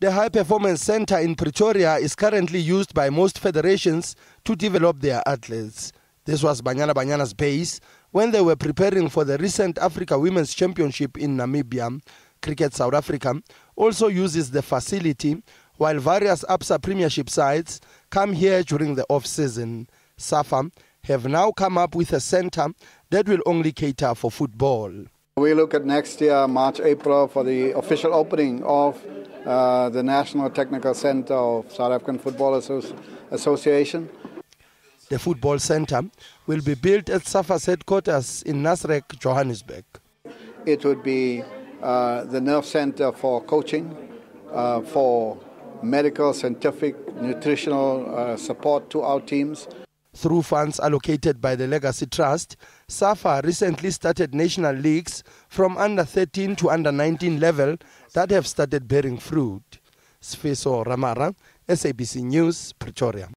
The High Performance Center in Pretoria is currently used by most federations to develop their athletes. This was Banyana Banyana's base when they were preparing for the recent Africa Women's Championship in Namibia. Cricket South Africa also uses the facility while various ABSA Premiership sides come here during the off-season. SAFA have now come up with a center that will only cater for football. We look at next year, March, April, for the official opening of uh, the National Technical Center of South African Football Association. The football center will be built at SAFA's headquarters in Nasrec, Johannesburg. It would be uh, the nerve center for coaching, uh, for medical, scientific, nutritional uh, support to our teams. Through funds allocated by the Legacy Trust, SAFA recently started national leagues from under 13 to under 19 level that have started bearing fruit. Sfiso Ramara, SABC News, Pretoria.